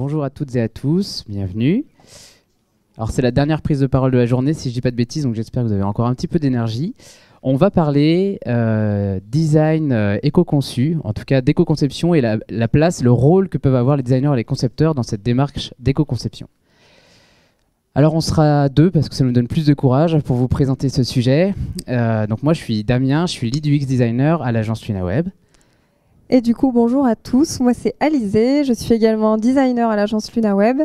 bonjour à toutes et à tous, bienvenue. Alors c'est la dernière prise de parole de la journée, si je dis pas de bêtises, donc j'espère que vous avez encore un petit peu d'énergie. On va parler euh, design euh, éco-conçu, en tout cas d'éco-conception et la, la, place, le rôle que peuvent avoir les designers et les concepteurs dans cette démarche d'éco-conception. Alors on sera deux parce que ça nous donne plus de courage pour vous présenter ce sujet. Euh, donc moi je suis Damien, je suis lead UX designer à l'agence LunaWeb. Et du coup bonjour à tous, moi c'est Alizé, je suis également designer à l'agence LunaWeb.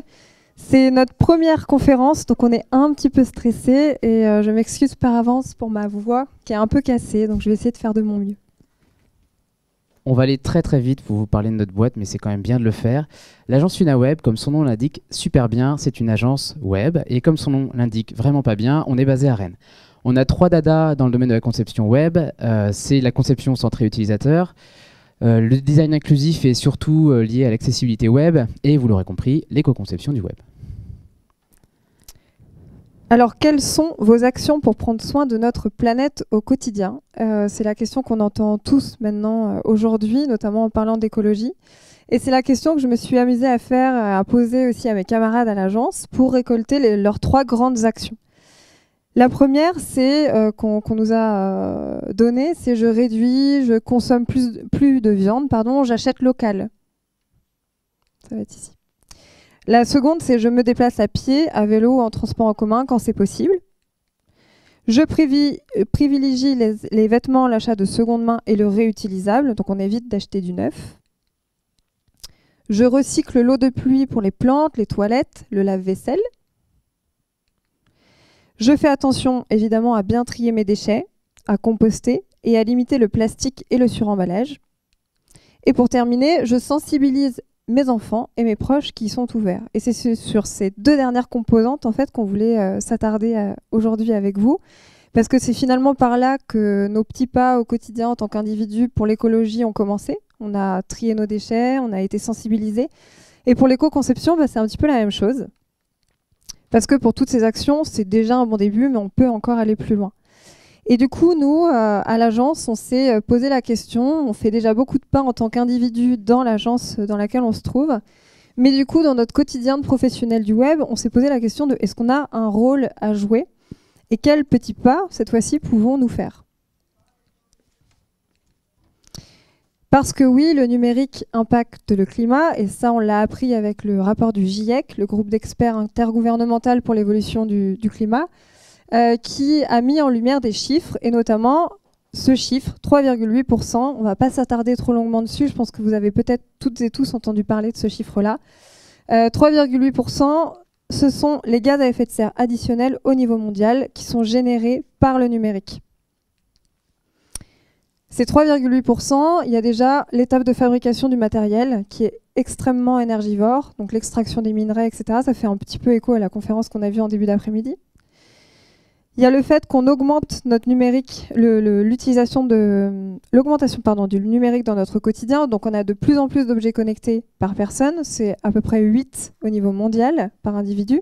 C'est notre première conférence, donc on est un petit peu stressé et euh, je m'excuse par avance pour ma voix qui est un peu cassée, donc je vais essayer de faire de mon mieux. On va aller très très vite pour vous parler de notre boîte, mais c'est quand même bien de le faire. L'agence UnaWeb, comme son nom l'indique super bien, c'est une agence web. Et comme son nom l'indique vraiment pas bien, on est basé à Rennes. On a trois dada dans le domaine de la conception web. Euh, c'est la conception centrée utilisateur, euh, le design inclusif est surtout euh, lié à l'accessibilité web et, vous l'aurez compris, l'éco-conception du web. Alors, quelles sont vos actions pour prendre soin de notre planète au quotidien? Euh, C'est la question qu'on entend tous maintenant aujourd'hui, notamment en parlant d'écologie. Et c'est la question que je me suis amusée à faire, à poser aussi à mes camarades à l'agence pour récolter leurs trois grandes actions. La première, c'est euh, qu'on nous a euh, donné, c'est je réduis, je consomme plus, de viande, pardon, j'achète local. Ça va être ici. La seconde, c'est je me déplace à pied, à vélo en transport en commun quand c'est possible. Je privilégie les, les vêtements, l'achat de seconde main et le réutilisable, donc on évite d'acheter du neuf. Je recycle l'eau de pluie pour les plantes, les toilettes, le lave-vaisselle. Je fais attention évidemment à bien trier mes déchets, à composter et à limiter le plastique et le suremballage. Et pour terminer, je sensibilise mes enfants et mes proches qui sont ouverts. Et c'est sur ces deux dernières composantes en fait qu'on voulait euh, s'attarder euh, aujourd'hui avec vous, parce que c'est finalement par là que nos petits pas au quotidien en tant qu'individus pour l'écologie ont commencé. On a trié nos déchets, on a été sensibilisés. Et pour l'éco-conception, bah, c'est un petit peu la même chose. Parce que pour toutes ces actions, c'est déjà un bon début, mais on peut encore aller plus loin. Et du coup, nous, euh, à l'agence, on s'est euh, posé la question, on fait déjà beaucoup de pas en tant qu'individu dans l'agence dans laquelle on se trouve. Mais du coup, dans notre quotidien de professionnel du web, on s'est posé la question de est-ce qu'on a un rôle à jouer? Et quels petits pas, cette fois-ci, pouvons-nous faire? Parce que oui, le numérique impacte le climat, et ça on l'a appris avec le rapport du GIEC, le groupe d'experts intergouvernemental pour l'évolution du, climat, euh, qui a mis en lumière des chiffres, et notamment ce chiffre, 3,8%. On ne va pas s'attarder trop longuement dessus, je pense que vous avez peut-être toutes et tous entendu parler de ce chiffre-là. Euh, 3,8%, ce sont les gaz à effet de serre additionnels au niveau mondial qui sont générés par le numérique. Ces 3,8%, il y a déjà l'étape de fabrication du matériel qui est extrêmement énergivore, donc l'extraction des minerais, etc. Ça fait un petit peu écho à la conférence qu'on a vue en début d'après-midi. Il y a le fait qu'on augmente notre numérique, l'utilisation de l'augmentation du numérique dans notre quotidien. Donc on a de plus en plus d'objets connectés par personne, c'est à peu près 8 au niveau mondial par individu.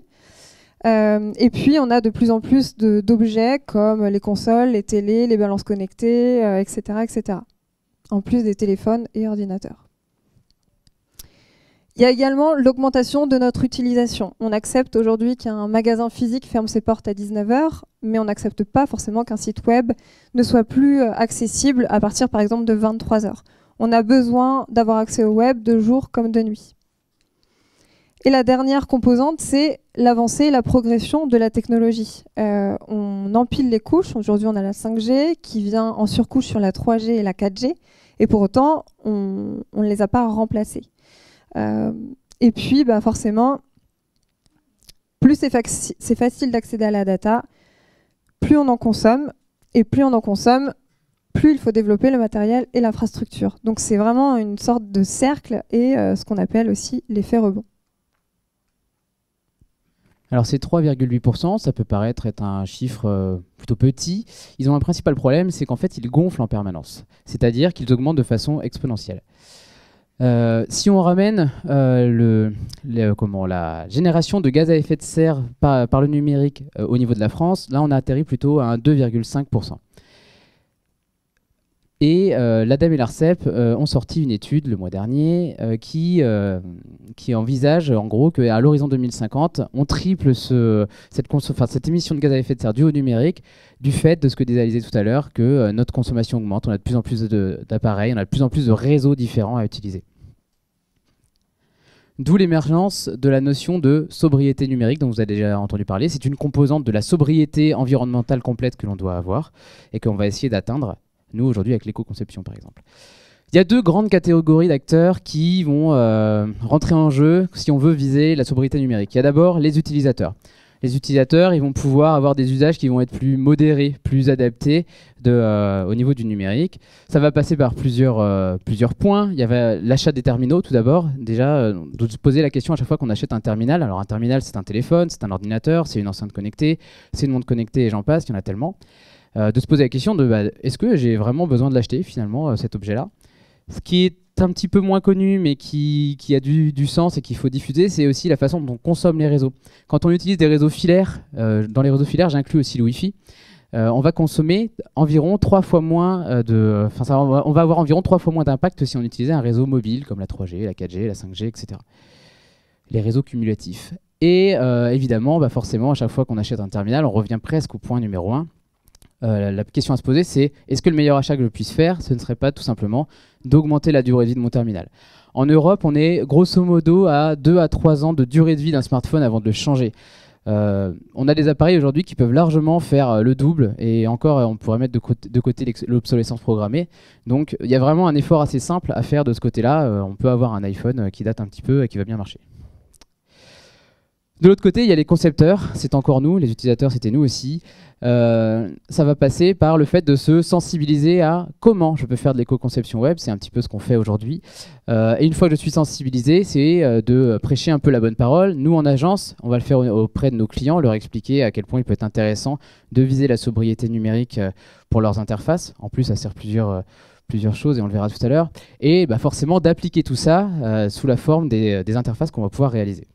Euh, et puis, on a de plus en plus d'objets comme les consoles, les télés, les balances connectées, euh, etc., etc. En plus des téléphones et ordinateurs. Il y a également l'augmentation de notre utilisation. On accepte aujourd'hui qu'un magasin physique ferme ses portes à 19h, mais on n'accepte pas forcément qu'un site web ne soit plus euh, accessible à partir par exemple de 23h. On a besoin d'avoir accès au web de jour comme de nuit. Et la dernière composante, c'est l'avancée la progression de la technologie. Euh, on empile les couches. Aujourd'hui, on a la 5G qui vient en surcouche sur la 3G et la 4G. Et pour autant, on ne les a pas remplacés. Euh, et puis, bah, forcément, plus c'est faci facile d'accéder à la data, plus on en consomme. Et plus on en consomme, plus il faut développer le matériel et l'infrastructure. Donc c'est vraiment une sorte de cercle et euh, ce qu'on appelle aussi l'effet rebond. Alors ces 3,8%, ça peut paraître être un chiffre euh, plutôt petit. Ils ont un principal problème, c'est qu'en fait ils gonflent en permanence. C'est-à-dire qu'ils augmentent de façon exponentielle. Euh, si on ramène euh, la génération de gaz à effet de serre par, par le numérique au niveau de la France, là on a atterri plutôt à un 2,5%. Et euh, l'ADEME et l'ARCEP euh, ont sorti une étude le mois dernier euh, qui, envisage en gros qu'à l'horizon 2050, on triple ce, cette, cette, émission de gaz à effet de serre due au numérique du fait de ce que disait tout à l'heure, que notre consommation augmente, on a de plus en plus d'appareils, on a de plus en plus de réseaux différents à utiliser. D'où l'émergence de la notion de sobriété numérique dont vous avez déjà entendu parler. C'est une composante de la sobriété environnementale complète que l'on doit avoir et qu'on va essayer d'atteindre nous, aujourd'hui, avec l'éco-conception, par exemple. Il y a deux grandes catégories d'acteurs qui vont euh, rentrer en jeu si on veut viser la sobriété numérique. Il y a d'abord les utilisateurs. Les utilisateurs, ils vont pouvoir avoir des usages qui vont être plus modérés, plus adaptés euh, au niveau du numérique. Ça va passer par plusieurs, euh, plusieurs points. Il y avait l'achat des terminaux, tout d'abord. Déjà, de se poser la question à chaque fois qu'on achète un terminal. Alors, un terminal, c'est un téléphone, c'est un ordinateur, c'est une enceinte connectée, c'est une montre connectée, et j'en passe, il y en a tellement. Euh, de se poser la question de bah, est-ce que j'ai vraiment besoin de l'acheter finalement euh, cet objet-là? Ce qui est un petit peu moins connu mais qui, a du, sens et qu'il faut diffuser, c'est aussi la façon dont on consomme les réseaux. Quand on utilise des réseaux filaires, euh, dans les réseaux filaires j'inclus aussi le Wi-Fi, on va consommer environ trois fois moins de. Enfin, on va avoir environ trois fois moins d'impact si on utilisait un réseau mobile comme la 3G, la 4G, la 5G, etc. Les réseaux cumulatifs. Et évidemment, bah forcément, à chaque fois qu'on achète un terminal, on revient presque au point numéro 1, euh, la question à se poser, c'est est-ce que le meilleur achat que je puisse faire, ce ne serait pas tout simplement d'augmenter la durée de vie de mon terminal? En Europe, on est grosso modo à 2 à 3 ans de durée de vie d'un smartphone avant de le changer. Euh, on a des appareils aujourd'hui qui peuvent largement faire euh, le double et encore on pourrait mettre de côté, l'obsolescence programmée. Donc il y a vraiment un effort assez simple à faire de ce côté-là. on peut avoir un iPhone qui date un petit peu et qui va bien marcher. De l'autre côté, il y a les concepteurs, c'est encore nous, les utilisateurs, c'était nous aussi. Euh, ça va passer par le fait de se sensibiliser à comment je peux faire de l'éco-conception web, c'est un petit peu ce qu'on fait aujourd'hui. Euh, et une fois que je suis sensibilisé, c'est euh, de prêcher un peu la bonne parole. Nous, en agence, on va le faire auprès de nos clients, leur expliquer à quel point il peut être intéressant de viser la sobriété numérique pour leurs interfaces. En plus, ça sert plusieurs choses et on le verra tout à l'heure. Et bah, forcément d'appliquer tout ça sous la forme des interfaces qu'on va pouvoir réaliser.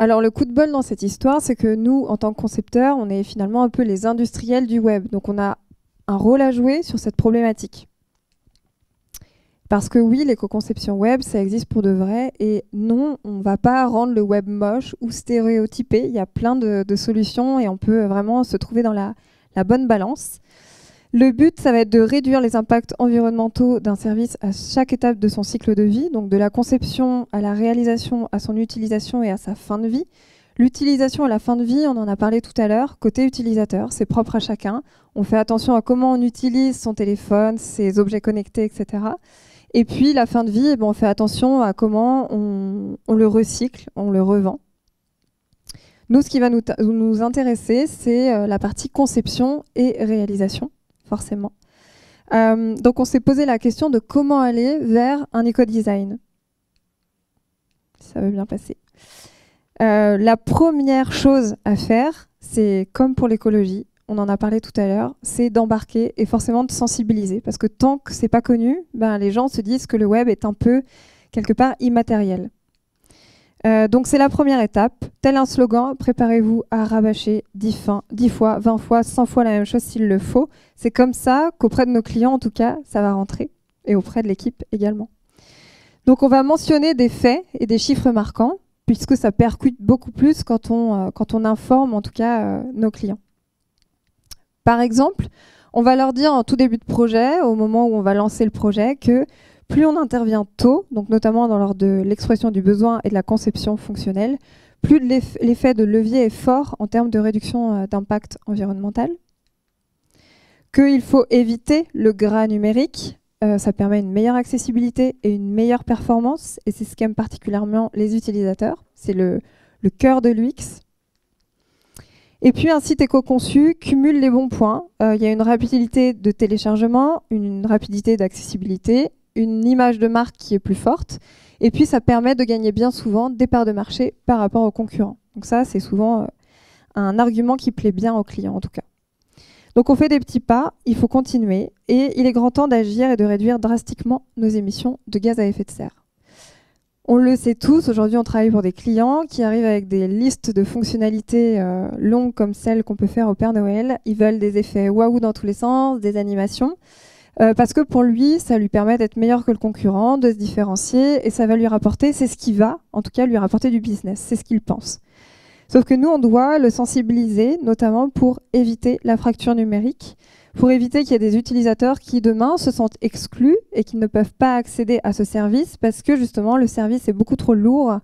Alors le coup de bol dans cette histoire, c'est que nous, en tant que concepteurs, on est finalement un peu les industriels du web. Donc on a un rôle à jouer sur cette problématique. Parce que oui, l'éco-conception web, ça existe pour de vrai. Et non, on ne va pas rendre le web moche ou stéréotypé. Il y a plein de, solutions et on peut vraiment se trouver dans la bonne balance. Le but, ça va être de réduire les impacts environnementaux d'un service à chaque étape de son cycle de vie, donc de la conception à la réalisation, à son utilisation et à sa fin de vie. L'utilisation à la fin de vie, on en a parlé tout à l'heure, côté utilisateur, c'est propre à chacun. On fait attention à comment on utilise son téléphone, ses objets connectés, etc. Et puis la fin de vie, eh ben, on fait attention à comment on, le recycle, on le revend. Nous, ce qui va nous, intéresser, c'est euh, la partie conception et réalisation forcément. Euh, donc on s'est posé la question de comment aller vers un éco-design. Ça veut bien passer. Euh, la première chose à faire, c'est comme pour l'écologie, on en a parlé tout à l'heure, c'est d'embarquer et forcément de sensibiliser. Parce que tant que c'est pas connu, ben, les gens se disent que le web est un peu quelque part immatériel. Euh, donc c'est la première étape. Tel un slogan, préparez-vous à rabâcher 10, fois, 20 fois, 100 fois la même chose s'il le faut. C'est comme ça qu'auprès de nos clients, en tout cas, ça va rentrer, et auprès de l'équipe également. Donc on va mentionner des faits et des chiffres marquants, puisque ça percute beaucoup plus quand on, euh, informe en tout cas euh, nos clients. Par exemple, on va leur dire en tout début de projet, au moment où on va lancer le projet, que plus on intervient tôt, donc notamment dans l'ordre de l'expression du besoin et de la conception fonctionnelle, plus l'effet de levier est fort en termes de réduction euh, d'impact environnemental. Qu'il faut éviter le gras numérique, euh, ça permet une meilleure accessibilité et une meilleure performance, et c'est ce qu'aiment particulièrement les utilisateurs. C'est le, cœur de l'UX. Et puis un site éco-conçu cumule les bons points. Euh, il y a une rapidité de téléchargement, une rapidité d'accessibilité une image de marque qui est plus forte. Et puis, ça permet de gagner bien souvent des parts de marché par rapport aux concurrents. Donc ça, c'est souvent euh, un argument qui plaît bien aux clients, en tout cas. Donc on fait des petits pas, il faut continuer, et il est grand temps d'agir et de réduire drastiquement nos émissions de gaz à effet de serre. On le sait tous, aujourd'hui on travaille pour des clients qui arrivent avec des listes de fonctionnalités euh, longues comme celles qu'on peut faire au Père Noël. Ils veulent des effets waouh dans tous les sens, des animations, euh, parce que pour lui, ça lui permet d'être meilleur que le concurrent, de se différencier, et ça va lui rapporter, c'est ce qui va, en tout cas lui rapporter du business, c'est ce qu'il pense. Sauf que nous, on doit le sensibiliser, notamment pour éviter la fracture numérique pour éviter qu'il y ait des utilisateurs qui demain se sentent exclus et qui ne peuvent pas accéder à ce service parce que justement le service est beaucoup trop lourd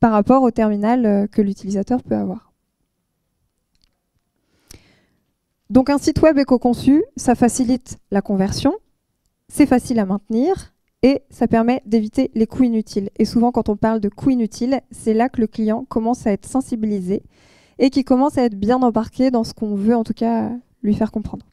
par rapport au terminal euh, que l'utilisateur peut avoir. Donc un site web éco-conçu, ça facilite la conversion, c'est facile à maintenir et ça permet d'éviter les coûts inutiles. Et souvent quand on parle de coûts inutiles, c'est là que le client commence à être sensibilisé et qui commence à être bien embarqué dans ce qu'on veut en tout cas lui faire comprendre.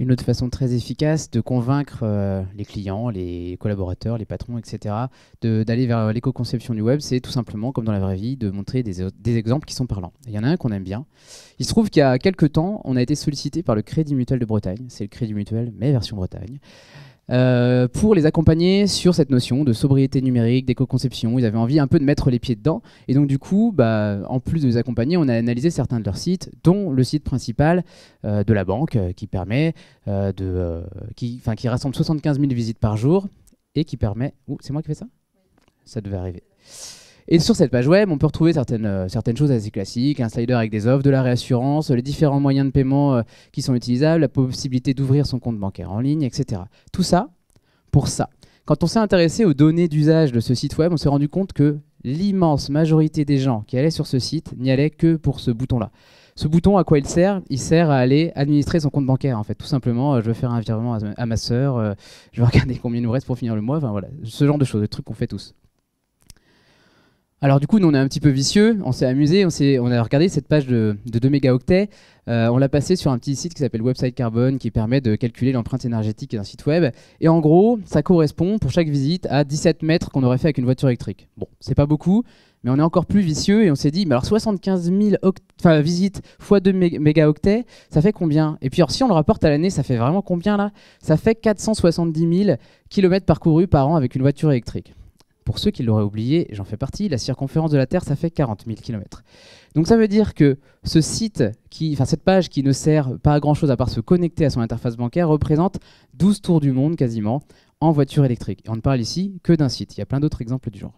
Une autre façon très efficace de convaincre euh, les clients, les collaborateurs, les patrons, etc., d'aller vers l'éco-conception du web, c'est tout simplement, comme dans la vraie vie, de montrer des, des exemples qui sont parlants. Il y en a un qu'on aime bien. Il se trouve qu'il y a quelques temps, on a été sollicité par le Crédit Mutuel de Bretagne. C'est le Crédit Mutuel, mais version Bretagne. Euh, pour les accompagner sur cette notion de sobriété numérique, d'éco-conception. Ils avaient envie un peu de mettre les pieds dedans. Et donc, du coup, bah, en plus de les accompagner, on a analysé certains de leurs sites, dont le site principal euh, de la banque, euh, qui permet de. qui, qui rassemble 75 000 visites par jour et qui permet. c'est moi qui fais ça? Ça devait arriver. Et sur cette page web, on peut retrouver certaines, euh, certaines choses assez classiques, un slider avec des offres, de la réassurance, les différents moyens de paiement euh, qui sont utilisables, la possibilité d'ouvrir son compte bancaire en ligne, etc. Tout ça pour ça. Quand on s'est intéressé aux données d'usage de ce site web, on s'est rendu compte que l'immense majorité des gens qui allaient sur ce site n'y allaient que pour ce bouton-là. Ce bouton, à quoi il sert? Il sert à aller administrer son compte bancaire, en fait. Tout simplement, euh, je veux faire un virement à, ma sœur, je veux regarder combien il nous reste pour finir le mois, enfin voilà, ce genre de choses, des trucs qu'on fait tous. Alors du coup, nous on est un petit peu vicieux, on s'est amusé, on, a regardé cette page de, 2 mégaoctets, euh, on l'a passé sur un petit site qui s'appelle Website Carbone qui permet de calculer l'empreinte énergétique d'un site web. Et en gros, ça correspond pour chaque visite à 17 mètres qu'on aurait fait avec une voiture électrique. Bon, c'est pas beaucoup, mais on est encore plus vicieux et on s'est dit, mais alors 75 000 visites x 2 mégaoctets, ça fait combien? Et puis alors, si on le rapporte à l'année, ça fait vraiment combien là? Ça fait 470 000 km parcourus par an avec une voiture électrique. Pour ceux qui l'auraient oublié, j'en fais partie, la circonférence de la Terre, ça fait 40 000 km. Donc ça veut dire que ce site, enfin cette page qui ne sert pas à grand chose à part se connecter à son interface bancaire, représente 12 tours du monde quasiment en voiture électrique. Et on ne parle ici que d'un site. Il y a plein d'autres exemples du genre.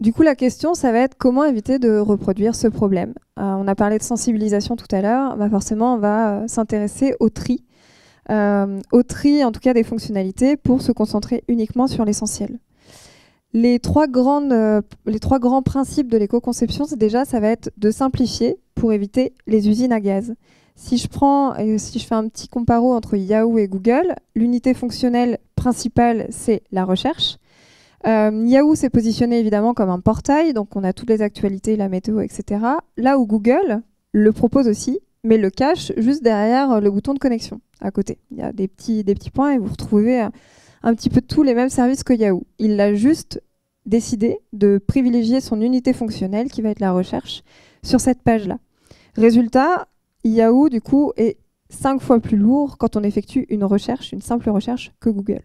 Du coup, la question, ça va être comment éviter de reproduire ce problème? Euh, on a parlé de sensibilisation tout à l'heure. Bah forcément, on va euh, s'intéresser au tri au tri en tout cas des fonctionnalités pour se concentrer uniquement sur l'essentiel. Les trois, euh, les trois grands principes de l'éco-conception, c'est déjà, ça va être de simplifier pour éviter les usines à gaz. Si je prends, si je fais un petit comparo entre Yahoo et Google, l'unité fonctionnelle principale, c'est la recherche. Euh, Yahoo s'est positionné évidemment comme un portail, donc on a toutes les actualités, la météo, etc. Là où Google le propose aussi, mais le cache juste derrière le bouton de connexion à côté. Il y a des petits, des petits points et vous retrouvez un, petit peu tous les mêmes services que Yahoo. Il a juste décidé de privilégier son unité fonctionnelle, qui va être la recherche, sur cette page-là. Résultat, Yahoo, du coup, est cinq fois plus lourd quand on effectue une recherche, une simple recherche, que Google.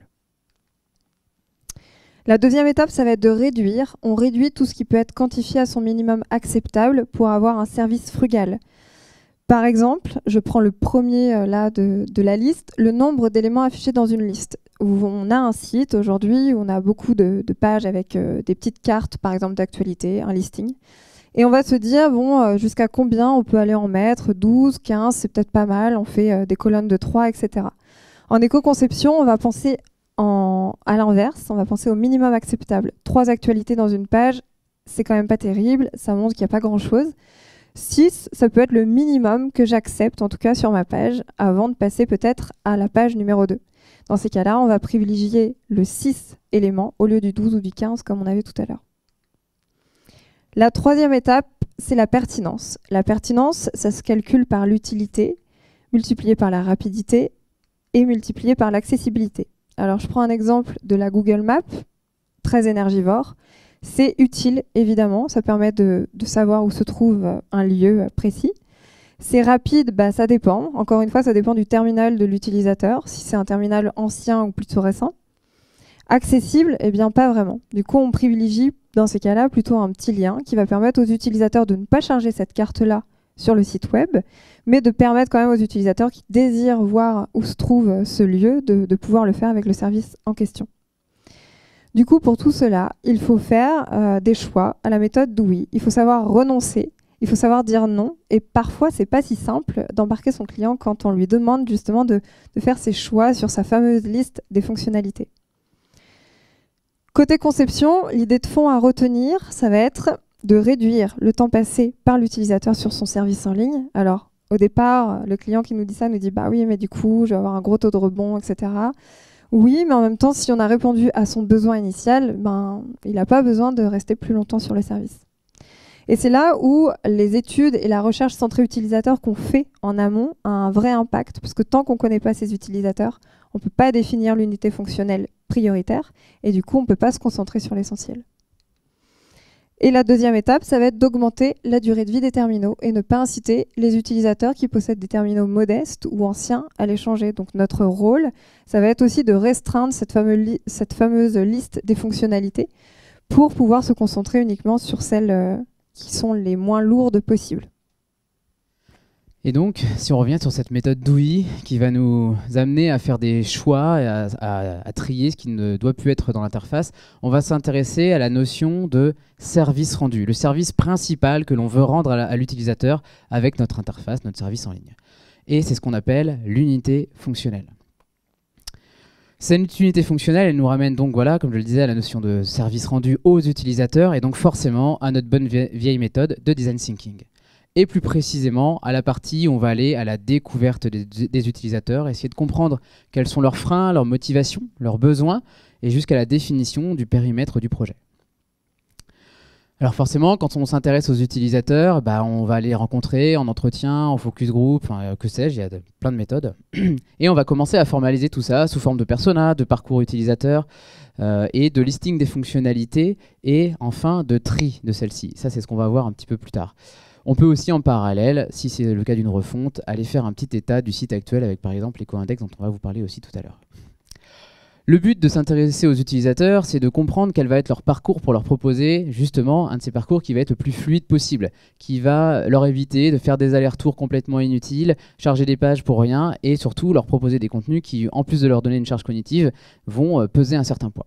La deuxième étape, ça va être de réduire. On réduit tout ce qui peut être quantifié à son minimum acceptable pour avoir un service frugal. Par exemple, je prends le premier euh, là de, la liste, le nombre d'éléments affichés dans une liste. On a un site aujourd'hui où on a beaucoup de, pages avec euh, des petites cartes, par exemple d'actualité, un listing. Et on va se dire, bon, euh, jusqu'à combien on peut aller en mettre? 12, 15, c'est peut-être pas mal, on fait des colonnes de 3, etc. En éco-conception, on va penser à l'inverse, on va penser au minimum acceptable. Trois actualités dans une page, c'est quand même pas terrible, ça montre qu'il n'y a pas grand-chose. 6, ça peut être le minimum que j'accepte, en tout cas sur ma page, avant de passer peut-être à la page numéro 2. Dans ces cas-là, on va privilégier le 6 éléments au lieu du 12 ou du 15 comme on avait tout à l'heure. La troisième étape, c'est la pertinence. La pertinence, ça se calcule par l'utilité, multiplié par la rapidité et multiplié par l'accessibilité. Alors je prends un exemple de la Google Map, très énergivore. C'est utile, évidemment, ça permet de, savoir où se trouve un lieu précis. C'est rapide, bah, ça dépend. Encore une fois, ça dépend du terminal de l'utilisateur, si c'est un terminal ancien ou plutôt récent. Accessible Eh bien, pas vraiment. Du coup, on privilégie dans ces cas-là plutôt un petit lien qui va permettre aux utilisateurs de ne pas charger cette carte-là sur le site web, mais de permettre quand même aux utilisateurs qui désirent voir où se trouve ce lieu de, pouvoir le faire avec le service en question. Du coup, pour tout cela, il faut faire euh, des choix à la méthode d'OUI. Il faut savoir renoncer, il faut savoir dire non, et parfois c'est pas si simple d'embarquer son client quand on lui demande justement de faire ses choix sur sa fameuse liste des fonctionnalités. Côté conception, l'idée de fond à retenir, ça va être de réduire le temps passé par l'utilisateur sur son service en ligne. Alors, au départ, le client qui nous dit ça nous dit bah oui, mais du coup, je vais avoir un gros taux de rebond, etc. Oui, mais en même temps, si on a répondu à son besoin initial, ben, il n'a pas besoin de rester plus longtemps sur le service. Et c'est là où les études et la recherche centrée utilisateur qu'on fait en amont a un vrai impact, parce que tant qu'on ne connaît pas ces utilisateurs, on ne peut pas définir l'unité fonctionnelle prioritaire, et du coup, on ne peut pas se concentrer sur l'essentiel. Et la deuxième étape, ça va être d'augmenter la durée de vie des terminaux et ne pas inciter les utilisateurs qui possèdent des terminaux modestes ou anciens à les changer. Donc notre rôle, ça va être aussi de restreindre cette, fameuse liste des fonctionnalités pour pouvoir se concentrer uniquement sur celles euh, qui sont les moins lourdes possibles. Et donc, si on revient sur cette méthode d'OUI qui va nous amener à faire des choix et à, trier ce qui ne doit plus être dans l'interface, on va s'intéresser à la notion de service rendu, le service principal que l'on veut rendre à l'utilisateur avec notre interface, notre service en ligne. Et c'est ce qu'on appelle l'unité fonctionnelle. Cette unité fonctionnelle, elle nous ramène donc, voilà, comme je le disais, à la notion de service rendu aux utilisateurs et donc forcément à notre bonne vieille méthode de design thinking et plus précisément à la partie où on va aller à la découverte des, utilisateurs, essayer de comprendre quels sont leurs freins, leurs motivations, leurs besoins, et jusqu'à la définition du périmètre du projet. Alors forcément, quand on s'intéresse aux utilisateurs, bah, on va les rencontrer en entretien, en focus group, euh, que sais-je, il y a plein de méthodes. Et on va commencer à formaliser tout ça sous forme de persona, de parcours utilisateur euh, et de listing des fonctionnalités et enfin de tri de celles-ci. Ça, c'est ce qu'on va voir un petit peu plus tard. On peut aussi en parallèle, si c'est le cas d'une refonte, aller faire un petit état du site actuel avec par exemple l'éco-index dont on va vous parler aussi tout à l'heure. Le but de s'intéresser aux utilisateurs, c'est de comprendre quel va être leur parcours pour leur proposer justement un de ces parcours qui va être le plus fluide possible, qui va leur éviter de faire des allers-retours complètement inutiles, charger des pages pour rien et surtout leur proposer des contenus qui, en plus de leur donner une charge cognitive, vont euh, peser un certain poids.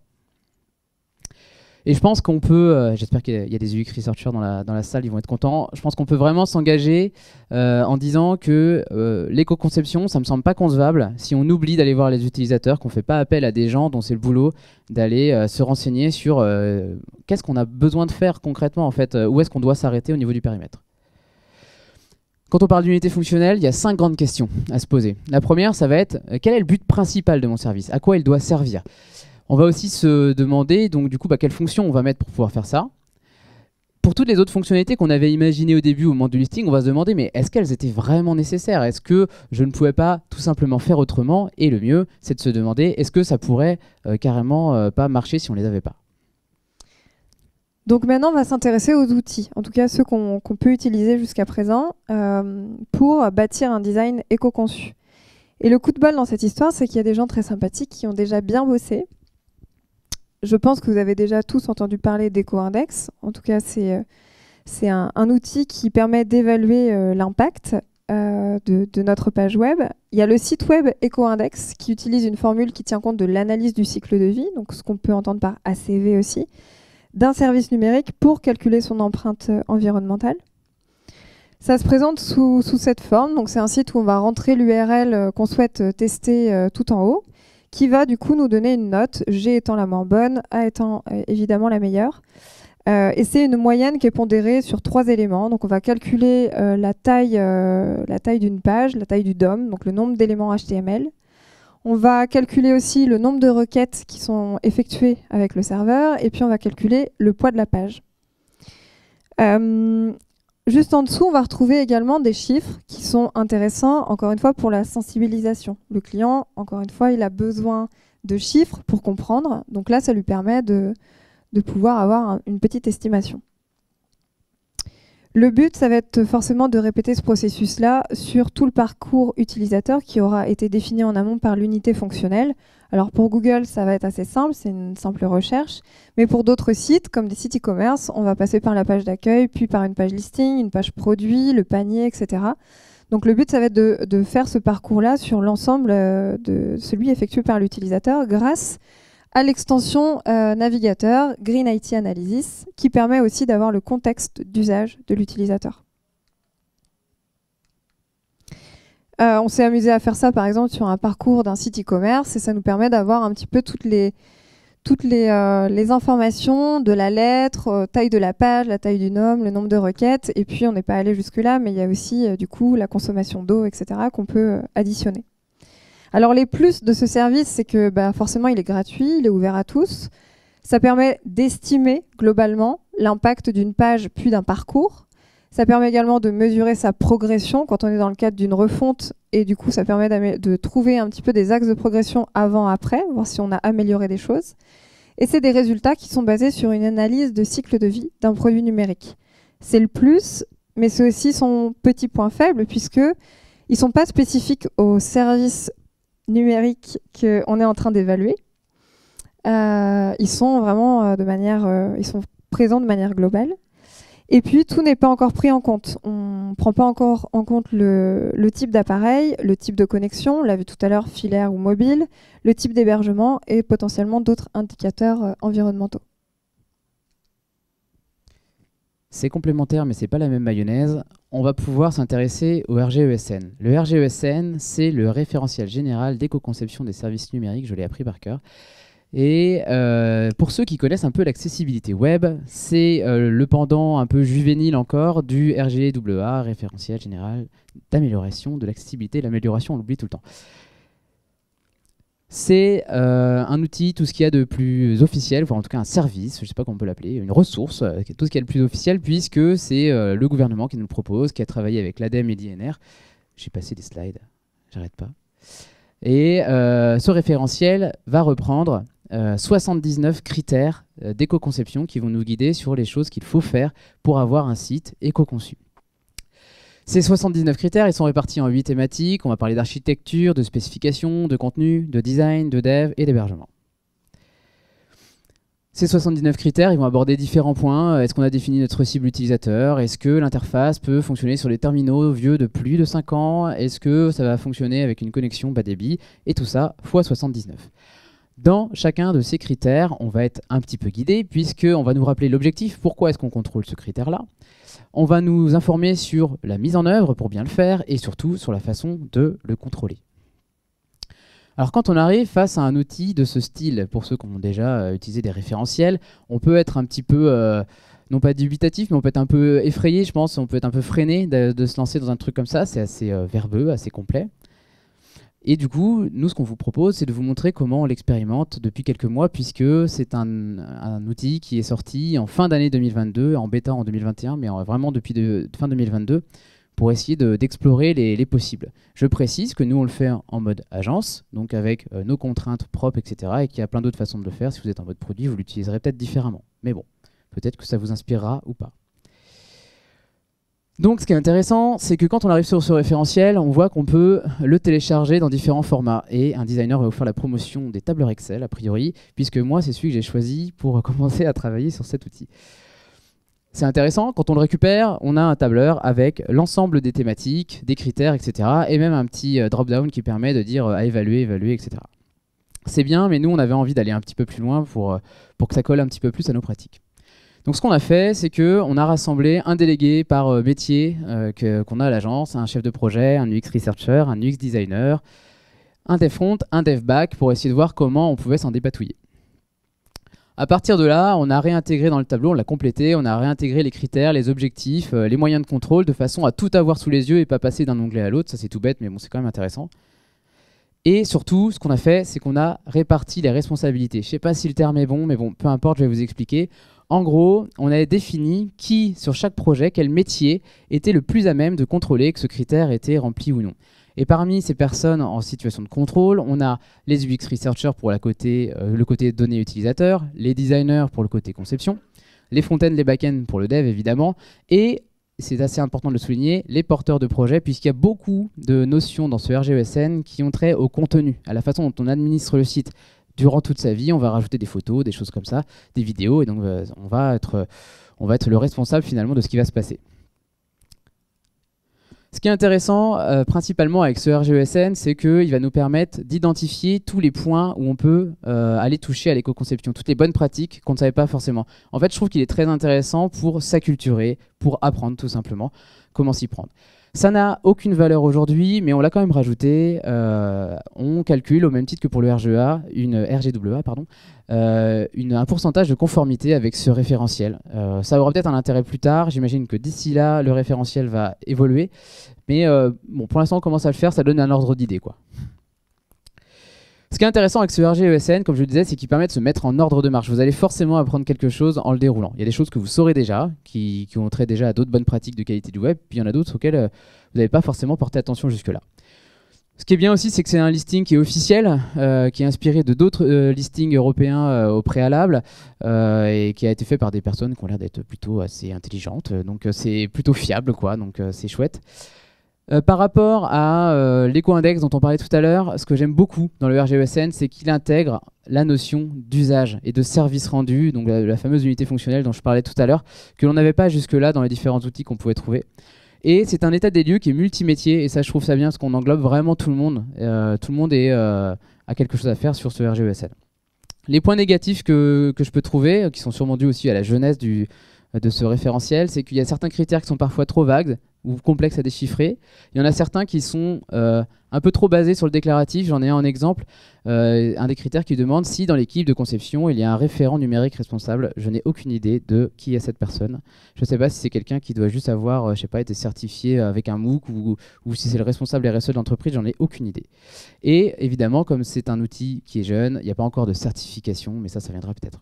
Et je pense qu'on peut, euh, j'espère qu'il y a des UX researchers dans la, dans la salle, ils vont être contents. Je pense qu'on peut vraiment s'engager euh, en disant que euh, l'éco-conception, ça me semble pas concevable si on oublie d'aller voir les utilisateurs, qu'on fait pas appel à des gens dont c'est le boulot d'aller se renseigner sur qu'est-ce qu'on a besoin de faire concrètement en fait, où est-ce qu'on doit s'arrêter au niveau du périmètre. Quand on parle d'unité fonctionnelle, il y a cinq grandes questions à se poser. La première, ça va être quel est le but principal de mon service? À quoi il doit servir? On va aussi se demander, donc du coup, bah, quelle fonction on va mettre pour pouvoir faire ça. Pour toutes les autres fonctionnalités qu'on avait imaginées au début au moment du listing, on va se demander, mais est-ce qu'elles étaient vraiment nécessaires? Est-ce que je ne pouvais pas tout simplement faire autrement? Et le mieux, c'est de se demander, est-ce que ça pourrait euh, carrément euh, pas marcher si on les avait pas? Donc maintenant, on va s'intéresser aux outils, en tout cas ceux qu'on peut utiliser jusqu'à présent euh, pour bâtir un design éco-conçu. Et le coup de bol dans cette histoire, c'est qu'il y a des gens très sympathiques qui ont déjà bien bossé je pense que vous avez déjà tous entendu parler d'EcoIndex. En tout cas, c'est euh, un, outil qui permet d'évaluer euh, l'impact euh, de, notre page web. Il y a le site web EcoIndex qui utilise une formule qui tient compte de l'analyse du cycle de vie, donc ce qu'on peut entendre par ACV aussi, d'un service numérique pour calculer son empreinte environnementale. Ça se présente sous, sous cette forme, donc c'est un site où on va rentrer l'URL qu'on souhaite tester tout en haut qui va du coup nous donner une note, G étant la moins bonne, A étant euh, évidemment la meilleure. Euh, et c'est une moyenne qui est pondérée sur trois éléments. Donc on va calculer euh, la taille, la taille d'une page, la taille du DOM, donc le nombre d'éléments HTML. On va calculer aussi le nombre de requêtes qui sont effectuées avec le serveur, et puis on va calculer le poids de la page. Juste en dessous, on va retrouver également des chiffres qui sont intéressants, encore une fois, pour la sensibilisation. Le client, encore une fois, il a besoin de chiffres pour comprendre. Donc là, ça lui permet de, pouvoir avoir une petite estimation. Le but, ça va être forcément de répéter ce processus-là sur tout le parcours utilisateur qui aura été défini en amont par l'unité fonctionnelle. Alors pour Google, ça va être assez simple, c'est une simple recherche. Mais pour d'autres sites, comme des sites e-commerce, on va passer par la page d'accueil, puis par une page listing, une page produit, le panier, etc. Donc le but, ça va être de, faire ce parcours-là sur l'ensemble euh, de celui effectué par l'utilisateur grâce à l'extension euh, navigateur Green IT Analysis qui permet aussi d'avoir le contexte d'usage de l'utilisateur. Euh, on s'est amusé à faire ça par exemple sur un parcours d'un site e-commerce et ça nous permet d'avoir un petit peu toutes les, euh, informations de la lettre, taille de la page, la taille du nom, le nombre de requêtes et puis on n'est pas allé jusque là mais il y a aussi du coup la consommation d'eau etc qu'on peut additionner. Alors les plus de ce service, c'est que bah, forcément il est gratuit, il est ouvert à tous. Ça permet d'estimer globalement l'impact d'une page puis d'un parcours. Ça permet également de mesurer sa progression quand on est dans le cadre d'une refonte et du coup ça permet de trouver un petit peu des axes de progression avant-après, voir si on a amélioré des choses. Et c'est des résultats qui sont basés sur une analyse de cycle de vie d'un produit numérique. C'est le plus, mais c'est aussi son petit point faible puisque ils sont pas spécifiques aux services numériques qu'on est en train d'évaluer, euh, ils sont vraiment euh, de manière, euh, ils sont présents de manière globale. Et puis tout n'est pas encore pris en compte. On ne prend pas encore en compte le, type d'appareil, le type de connexion, on l'a vu tout à l'heure, filaire ou mobile, le type d'hébergement et potentiellement d'autres indicateurs environnementaux. C'est complémentaire, mais c'est pas la même mayonnaise. On va pouvoir s'intéresser au RGESN. Le RGESN, c'est le référentiel général d'éco-conception des services numériques, je l'ai appris par cœur. Et euh, pour ceux qui connaissent un peu l'accessibilité web, c'est euh, le pendant un peu juvénile encore du RGWA, référentiel général d'amélioration de l'accessibilité. L'amélioration, on l'oublie tout le temps. C'est euh, un outil, tout ce qu'il y a de plus officiel, enfin en tout cas un service, je ne sais pas comment on peut l'appeler, une ressource, tout ce qu'il y a de plus officiel, puisque c'est le gouvernement qui nous le propose, qui a travaillé avec l'ADEME et l'INR. J'ai passé des slides, j'arrête pas. Et ce référentiel va reprendre 79 critères d'éco-conception qui vont nous guider sur les choses qu'il faut faire pour avoir un site éco-conçu. Ces 79 critères, ils sont répartis en 8 thématiques. On va parler d'architecture, de spécification, de contenu, de design, de dev et d'hébergement. Ces 79 critères, ils vont aborder différents points. Est-ce qu'on a défini notre cible utilisateur? Est-ce que l'interface peut fonctionner sur les terminaux vieux de plus de 5 ans? Est-ce que ça va fonctionner avec une connexion bas débit? Et tout ça x 79. Dans chacun de ces critères, on va être un petit peu guidé puisqu'on va nous rappeler l'objectif, pourquoi est-ce qu'on contrôle ce critère-là? On va nous informer sur la mise en œuvre pour bien le faire et surtout sur la façon de le contrôler. Alors quand on arrive face à un outil de ce style, pour ceux qui ont déjà euh, utilisé des référentiels, on peut être un petit peu, euh, non pas dubitatif, mais on peut être un peu effrayé, je pense, on peut être un peu freiné de, se lancer dans un truc comme ça, c'est assez euh, verbeux, assez complet. Et du coup, nous, ce qu'on vous propose, c'est de vous montrer comment on l'expérimente depuis quelques mois, puisque c'est un, outil qui est sorti en fin d'année 2022, en bêta en 2021, mais vraiment depuis fin 2022, pour essayer d'explorer les, possibles. Je précise que nous, on le fait en mode agence, donc avec euh, nos contraintes propres, etc., et qu'il y a plein d'autres façons de le faire. Si vous êtes en mode produit, vous l'utiliserez peut-être différemment. Mais bon, peut-être que ça vous inspirera ou pas. Donc ce qui est intéressant, c'est que quand on arrive sur ce référentiel, on voit qu'on peut le télécharger dans différents formats. Et un designer va vous faire la promotion des tableurs Excel, a priori, puisque moi, c'est celui que j'ai choisi pour commencer à travailler sur cet outil. C'est intéressant, quand on le récupère, on a un tableur avec l'ensemble des thématiques, des critères, etc. Et même un petit euh, drop-down qui permet de dire euh, à évaluer, évaluer, etc. C'est bien, mais nous, on avait envie d'aller un petit peu plus loin pour, euh, pour que ça colle un petit peu plus à nos pratiques. Donc ce qu'on a fait, c'est qu'on a rassemblé un délégué par euh, métier euh, qu'on a à l'agence, un chef de projet, un UX researcher, un UX designer, un dev front, un dev back, pour essayer de voir comment on pouvait s'en dépatouiller. À partir de là, on a réintégré dans le tableau, on l'a complété, on a réintégré les critères, les objectifs, euh, les moyens de contrôle, de façon à tout avoir sous les yeux et pas passer d'un onglet à l'autre. Ça c'est tout bête, mais bon, c'est quand même intéressant. Et surtout, ce qu'on a fait, c'est qu'on a réparti les responsabilités. Je ne sais pas si le terme est bon, mais bon, peu importe, je vais vous expliquer. En gros, on avait défini qui, sur chaque projet, quel métier était le plus à même de contrôler que ce critère était rempli ou non. Et parmi ces personnes en situation de contrôle, on a les UX researchers pour euh, le côté données utilisateurs, les designers pour le côté conception, les front-end, les back-end pour le dev évidemment, et c'est assez important de le souligner, les porteurs de projets, puisqu'il y a beaucoup de notions dans ce RGESN qui ont trait au contenu, à la façon dont on administre le site. Durant toute sa vie, on va rajouter des photos, des choses comme ça, des vidéos, et donc euh, on va être, on va être le responsable finalement de ce qui va se passer. Ce qui est intéressant euh, principalement avec ce RGESN, c'est qu'il va nous permettre d'identifier tous les points où on peut euh, aller toucher à l'éco-conception, toutes les bonnes pratiques qu'on ne savait pas forcément. En fait, je trouve qu'il est très intéressant pour s'acculturer, pour apprendre tout simplement comment s'y prendre. Ça n'a aucune valeur aujourd'hui, mais on l'a quand même rajouté. Euh, on calcule, au même titre que pour le RGA, une RGWA, euh, un pourcentage de conformité avec ce référentiel. Euh, ça aura peut-être un intérêt plus tard. J'imagine que d'ici là, le référentiel va évoluer. Mais bon, pour l'instant, on commence à le faire. Ça donne un ordre d'idée. Ce qui est intéressant avec ce RGESN, comme je le disais, c'est qu'il permet de se mettre en ordre de marche. Vous allez forcément apprendre quelque chose en le déroulant. Il y a des choses que vous saurez déjà, qui, ont trait déjà à d'autres bonnes pratiques de qualité du web, puis il y en a d'autres auxquelles euh, vous n'avez pas forcément porté attention jusque-là. Ce qui est bien aussi, c'est que c'est un listing qui est officiel, euh, qui est inspiré de d'autres euh, listings européens au préalable, et qui a été fait par des personnes qui ont l'air d'être plutôt assez intelligentes. Donc c'est plutôt fiable, quoi. Donc c'est chouette. Euh, par rapport à euh, l'éco-index dont on parlait tout à l'heure, ce que j'aime beaucoup dans le RGESN, c'est qu'il intègre la notion d'usage et de service rendu, donc la, fameuse unité fonctionnelle dont je parlais tout à l'heure, que l'on n'avait pas jusque-là dans les différents outils qu'on pouvait trouver. Et c'est un état des lieux qui est multimétier, et ça je trouve ça bien parce qu'on englobe vraiment tout le monde. Euh, tout le monde a quelque chose à faire sur ce RGESN. Les points négatifs que, je peux trouver, qui sont sûrement dus aussi à la jeunesse de ce référentiel, c'est qu'il y a certains critères qui sont parfois trop vagues, ou complexes à déchiffrer. Il y en a certains qui sont euh, un peu trop basés sur le déclaratif. J'en ai un exemple. Euh, un des critères qui demande si dans l'équipe de conception il y a un référent numérique responsable. Je n'ai aucune idée de qui est cette personne. Je ne sais pas si c'est quelqu'un qui doit juste avoir, euh, je sais pas, été certifié avec un MOOC ou, ou si c'est le responsable RSE de l'entreprise. J'en ai aucune idée. Et évidemment, comme c'est un outil qui est jeune, il n'y a pas encore de certification, mais ça, ça viendra peut-être.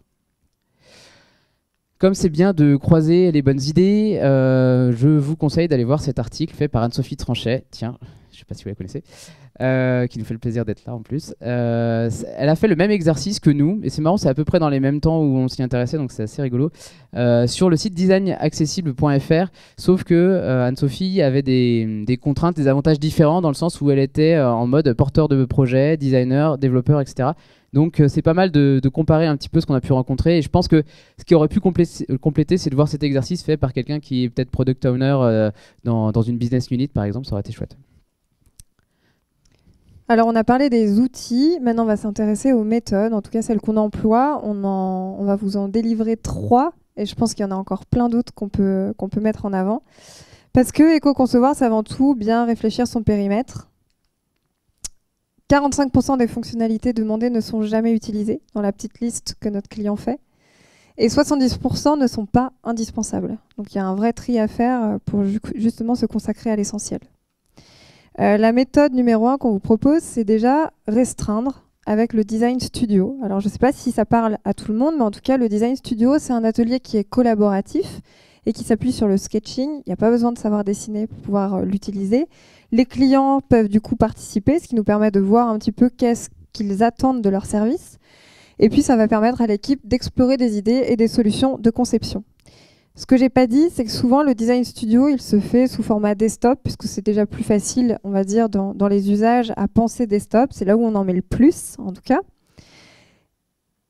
Comme c'est bien de croiser les bonnes idées, euh, je vous conseille d'aller voir cet article fait par Anne-Sophie Tranchet. Tiens, je ne sais pas si vous la connaissez. Euh, qui nous fait le plaisir d'être là en plus. Euh, elle a fait le même exercice que nous, et c'est marrant, c'est à peu près dans les mêmes temps où on s'y intéressait, donc c'est assez rigolo, sur le site designaccessible.fr, sauf que Anne-Sophie avait des, des, contraintes, des avantages différents, dans le sens où elle était en mode porteur de projet, designer, développeur, etc. Donc euh, c'est pas mal de, comparer un petit peu ce qu'on a pu rencontrer. Et je pense que ce qui aurait pu euh, compléter, c'est de voir cet exercice fait par quelqu'un qui est peut-être product owner euh, dans, une business unit, par exemple. Ça aurait été chouette. Alors on a parlé des outils, maintenant on va s'intéresser aux méthodes, en tout cas celles qu'on emploie. On, on va vous en délivrer trois, et je pense qu'il y en a encore plein d'autres qu'on peut, qu'on peut mettre en avant. Parce que éco-concevoir, c'est avant tout bien réfléchir son périmètre, 45% des fonctionnalités demandées ne sont jamais utilisées dans la petite liste que notre client fait. Et 70% ne sont pas indispensables. Donc il y a un vrai tri à faire euh, pour justement se consacrer à l'essentiel. Euh, la méthode numéro 1 qu'on vous propose, c'est déjà restreindre avec le Design Studio. Alors je ne sais pas si ça parle à tout le monde, mais en tout cas le Design Studio, c'est un atelier qui est collaboratif et qui s'appuie sur le sketching. Il n'y a pas besoin de savoir dessiner pour pouvoir euh, l'utiliser. Les clients peuvent du coup participer, ce qui nous permet de voir un petit peu qu'est-ce qu'ils attendent de leur service. Et puis ça va permettre à l'équipe d'explorer des idées et des solutions de conception. Ce que j'ai pas dit, c'est que souvent le design studio, il se fait sous format desktop, puisque c'est déjà plus facile, on va dire, dans, les usages à penser desktop. C'est là où on en met le plus, en tout cas.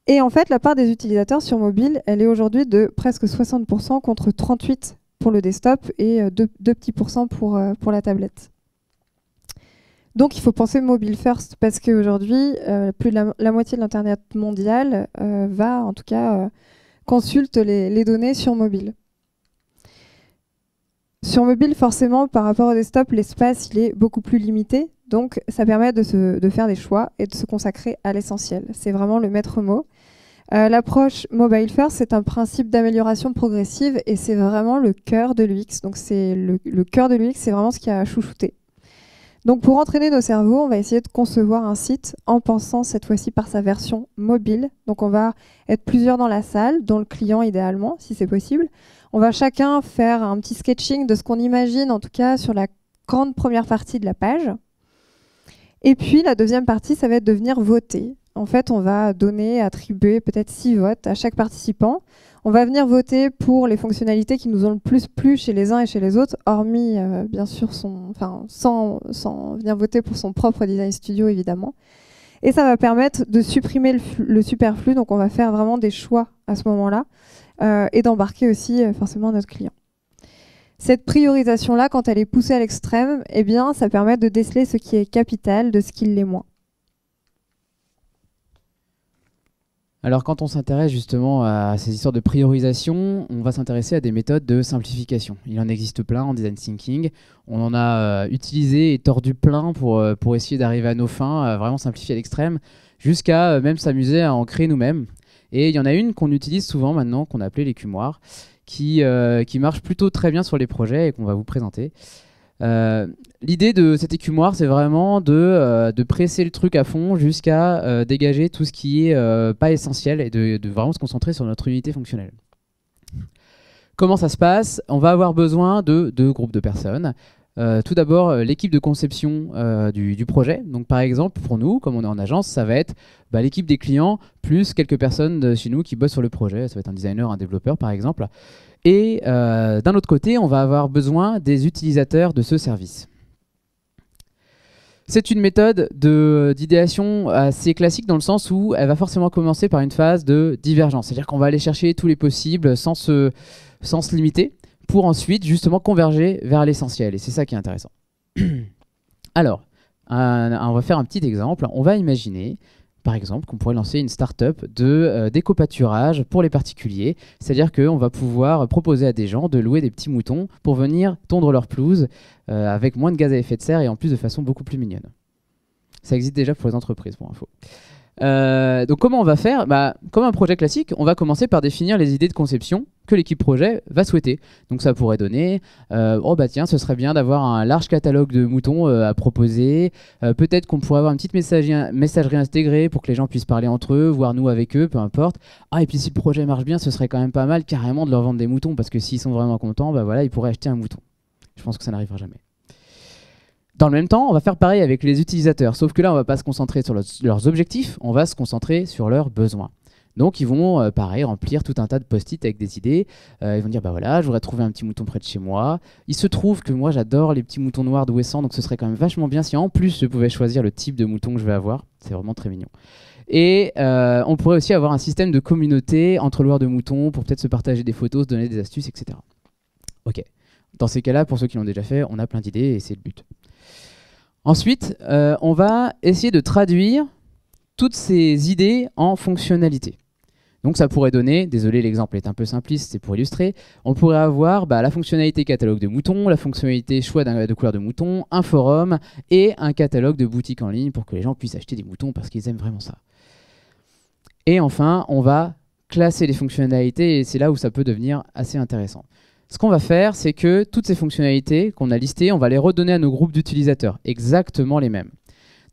Et en fait, la part des utilisateurs sur mobile, elle est aujourd'hui de presque 60% contre 38% pour le desktop et 2, euh, petits pourcents pour, euh, pour la tablette. Donc il faut penser mobile first parce qu'aujourd'hui, euh, plus de la, moitié de l'Internet mondial va, en tout cas, consulte les, données sur mobile. Sur mobile, forcément, par rapport au desktop, l'espace est beaucoup plus limité. Donc ça permet de, de faire des choix et de se consacrer à l'essentiel. C'est vraiment le maître mot. Euh, l'approche mobile first, c'est un principe d'amélioration progressive et c'est vraiment le cœur de l'UX. Donc le, cœur de l'UX, c'est vraiment ce qui a chouchouté. Donc pour entraîner nos cerveaux, on va essayer de concevoir un site en pensant cette fois-ci par sa version mobile. Donc on va être plusieurs dans la salle, dont le client idéalement, si c'est possible. On va chacun faire un petit sketching de ce qu'on imagine, en tout cas sur la grande première partie de la page. Et puis la deuxième partie, ça va être de venir voter en fait, on va donner, attribuer peut-être six votes à chaque participant. On va venir voter pour les fonctionnalités qui nous ont le plus plu chez les uns et chez les autres, hormis euh, bien sûr son, enfin sans, venir voter pour son propre design studio évidemment. Et ça va permettre de supprimer le, superflu, donc on va faire vraiment des choix à ce moment-là euh, et d'embarquer aussi euh, forcément notre client. Cette priorisation-là, quand elle est poussée à l'extrême, eh bien, ça permet de déceler ce qui est capital de ce qui l'est moins. Alors quand on s'intéresse justement à ces histoires de priorisation, on va s'intéresser à des méthodes de simplification. Il en existe plein en design thinking. On en a euh, utilisé et tordu plein pour, euh, pour essayer d'arriver à nos fins, à vraiment simplifier à l'extrême, jusqu'à euh, même s'amuser à en créer nous-mêmes. Et il y en a une qu'on utilise souvent maintenant, qu'on a appelée l'écumoire, qui, qui marche plutôt très bien sur les projets et qu'on va vous présenter. Euh, l'idée de cet écumoire, c'est vraiment de, euh, de, presser le truc à fond jusqu'à euh, dégager tout ce qui est pas essentiel et de, vraiment se concentrer sur notre unité fonctionnelle. Comment ça se passe? On va avoir besoin de deux groupes de personnes. tout d'abord, l'équipe de conception du, projet. Donc, par exemple, pour nous, comme on est en agence, ça va être bah, l'équipe des clients plus quelques personnes de chez nous qui bossent sur le projet. Ça va être un designer, un développeur, par exemple. Et euh, d'un autre côté, on va avoir besoin des utilisateurs de ce service. C'est une méthode d'idéation assez classique dans le sens où elle va forcément commencer par une phase de divergence. C'est-à-dire qu'on va aller chercher tous les possibles sans se, sans se limiter pour ensuite justement converger vers l'essentiel. Et c'est ça qui est intéressant. Alors, on va faire un petit exemple. On va imaginer par exemple, qu'on pourrait lancer une start-up de euh, décopâturage pour les particuliers. C'est-à-dire qu'on va pouvoir proposer à des gens de louer des petits moutons pour venir tondre leur pelouse euh, avec moins de gaz à effet de serre et en plus de façon beaucoup plus mignonne. Ça existe déjà pour les entreprises, pour info. Euh, donc comment on va faire bah, Comme un projet classique, on va commencer par définir les idées de conception que l'équipe projet va souhaiter. Donc ça pourrait donner, euh, oh bah tiens, ce serait bien d'avoir un large catalogue de moutons euh, à proposer. Peut-être qu'on pourrait avoir une petite messagerie, intégrée pour que les gens puissent parler entre eux, voir nous avec eux, peu importe. Ah et puis si le projet marche bien, ce serait quand même pas mal carrément de leur vendre des moutons parce que s'ils sont vraiment contents, bah voilà, ils pourraient acheter un mouton. Je pense que ça n'arrivera jamais. Dans le même temps, on va faire pareil avec les utilisateurs, sauf que là, on va pas se concentrer sur leurs objectifs, on va se concentrer sur leurs besoins. Donc ils vont, euh, pareil, remplir tout un tas de post-it avec des idées. Euh, ils vont dire, bah voilà, je voudrais trouver un petit mouton près de chez moi. Il se trouve que moi, j'adore les petits moutons noirs de Wesson, donc ce serait quand même vachement bien si en plus je pouvais choisir le type de mouton que je vais avoir. C'est vraiment très mignon. Et euh, on pourrait aussi avoir un système de communauté entre loueurs de moutons pour peut-être se partager des photos, se donner des astuces, etc. Ok. Dans ces cas-là, pour ceux qui l'ont déjà fait, on a plein d'idées et c'est le but. Ensuite, euh, on va essayer de traduire toutes ces idées en fonctionnalités. Donc ça pourrait donner, désolé l'exemple est un peu simpliste, c'est pour illustrer, on pourrait avoir bah, la fonctionnalité catalogue de moutons, la fonctionnalité choix de couleur de mouton, un forum et un catalogue de boutiques en ligne pour que les gens puissent acheter des moutons parce qu'ils aiment vraiment ça. Et enfin, on va classer les fonctionnalités et c'est là où ça peut devenir assez intéressant. Ce qu'on va faire, c'est que toutes ces fonctionnalités qu'on a listées, on va les redonner à nos groupes d'utilisateurs, exactement les mêmes.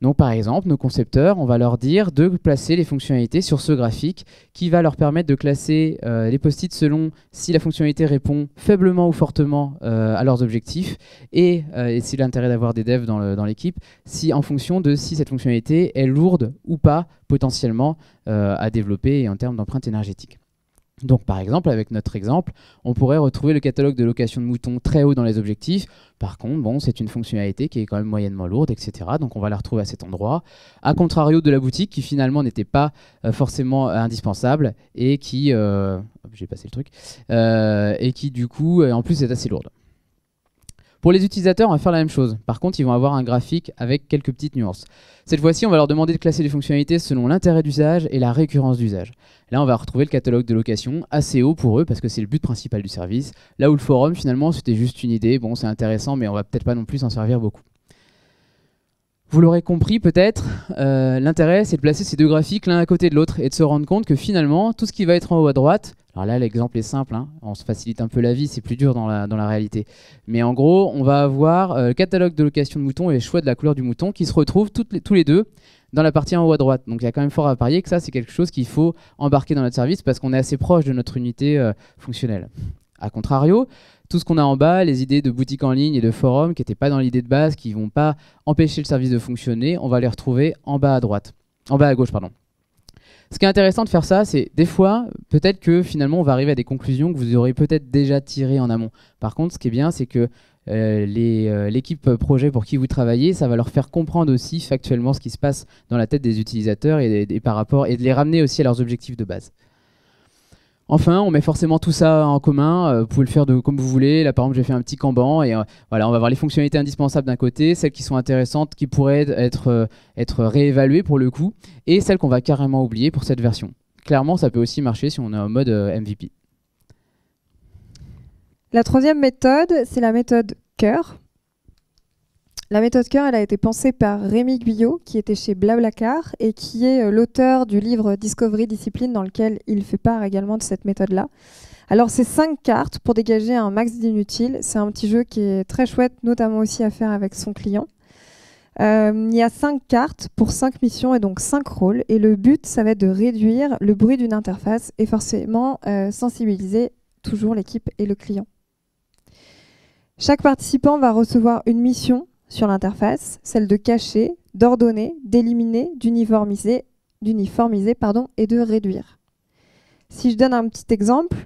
Donc par exemple, nos concepteurs, on va leur dire de placer les fonctionnalités sur ce graphique qui va leur permettre de classer euh, les post-it selon si la fonctionnalité répond faiblement ou fortement euh, à leurs objectifs et, euh, et c'est l'intérêt d'avoir des devs dans l'équipe, si en fonction de si cette fonctionnalité est lourde ou pas potentiellement à développer en termes d'empreinte énergétique. Donc par exemple, avec notre exemple, on pourrait retrouver le catalogue de location de moutons très haut dans les objectifs. Par contre, bon, c'est une fonctionnalité qui est quand même moyennement lourde, etc. Donc on va la retrouver à cet endroit. A contrario de la boutique qui finalement n'était pas euh, forcément indispensable et qui... Euh, j'ai passé le truc. Euh, et qui du coup, en plus, est assez lourde. Pour les utilisateurs, on va faire la même chose. Par contre, ils vont avoir un graphique avec quelques petites nuances. Cette fois-ci, on va leur demander de classer les fonctionnalités selon l'intérêt d'usage et la récurrence d'usage. Là, on va retrouver le catalogue de location assez haut pour eux parce que c'est le but principal du service. Là où le forum, finalement, c'était juste une idée. Bon, c'est intéressant, mais on va peut-être pas non plus s'en servir beaucoup. Vous l'aurez compris peut-être, euh, l'intérêt c'est de placer ces deux graphiques l'un à côté de l'autre et de se rendre compte que finalement tout ce qui va être en haut à droite, alors là l'exemple est simple, hein, on se facilite un peu la vie, c'est plus dur dans la, réalité. Mais en gros on va avoir euh, le catalogue de location de moutons et les choix de la couleur du mouton qui se retrouvent tous les deux dans la partie en haut à droite. Donc il y a quand même fort à parier que ça c'est quelque chose qu'il faut embarquer dans notre service parce qu'on est assez proche de notre unité euh, fonctionnelle. A contrario, tout ce qu'on a en bas, les idées de boutique en ligne et de forum qui n'étaient pas dans l'idée de base, qui vont pas empêcher le service de fonctionner, on va les retrouver en bas à droite, en bas à gauche, pardon. Ce qui est intéressant de faire ça, c'est des fois, peut-être que finalement, on va arriver à des conclusions que vous aurez peut-être déjà tirées en amont. Par contre, ce qui est bien, c'est que euh, euh, l'équipe projet pour qui vous travaillez, ça va leur faire comprendre aussi factuellement ce qui se passe dans la tête des utilisateurs et, rapport et de les ramener aussi à leurs objectifs de base. Enfin, on met forcément tout ça en commun. Euh, vous pouvez le faire comme vous voulez. Là, par exemple, j'ai fait un petit Kanban et voilà, on va voir les fonctionnalités indispensables d'un côté, celles qui sont intéressantes, qui pourraient être, être réévaluées pour le coup, et celles qu'on va carrément oublier pour cette version. Clairement, ça peut aussi marcher si on est en mode MVP. La troisième méthode, c'est la méthode cœur. La méthode cœur, elle a été pensée par Rémi Guyot, qui était chez Blablacar et qui est euh, l'auteur du livre Discovery Discipline, dans lequel il fait part également de cette méthode-là. Alors, c'est cinq cartes pour dégager un max d'inutiles. C'est un petit jeu qui est très chouette, notamment aussi à faire avec son client. Euh, il y a cinq cartes pour cinq missions et donc cinq rôles. Et le but, ça va être de réduire le bruit d'une interface et forcément euh, sensibiliser toujours l'équipe et le client. Chaque participant va recevoir une mission sur l'interface, celle de cacher, d'ordonner, d'éliminer, d'uniformiser, d'uniformiser pardon, et de réduire. Si je donne un petit exemple,